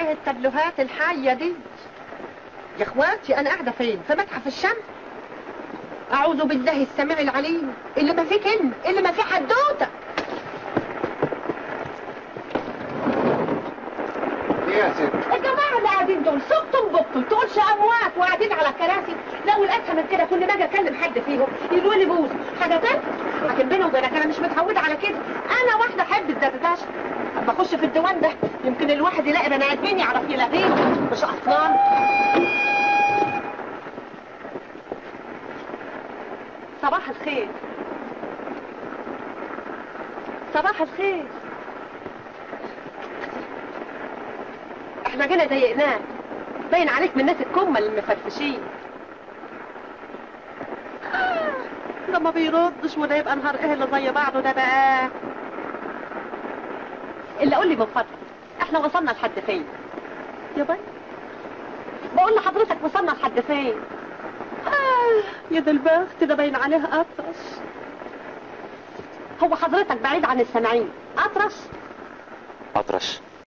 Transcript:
التبلوهات الحية دي؟ يا إخواتي أنا قاعدة فين؟ في متحف الشمس أعوذ بالله السميع العليم. اللي ما فيه كلمة اللي ما فيه حدوتة. إيه يا ست الجماعة اللي قاعدين دول سكتوا بكتوا تقولش اموات وقاعدين على الكراسي لو الاسهل من كده كل ما أجي أكلم حد فيهم يقولوا لي بوز حاجة تانية؟ لكن بيني وبينك أنا مش متعودة على كده. أنا واحدة أحب الدردشة أما أخش في الديوان ده يمكن الواحد يلاقي بني آدمين يعرف يلاقيهم مش اصنام صباح الخير. صباح الخير. إحنا جينا ضايقناك. باين عليك من الناس الكمل المفتشين آه، ده ما بيردش وده يبقى نهار اللي زي بعضه ده بقى. اللي قول لي من فضلك إحنا وصلنا لحد فين؟ يا بني. بقول لحضرتك وصلنا لحد فين؟ آه يا ده البخت ده باين عليه أطرش. هو حضرتك بعيد عن السامعين. أطرش.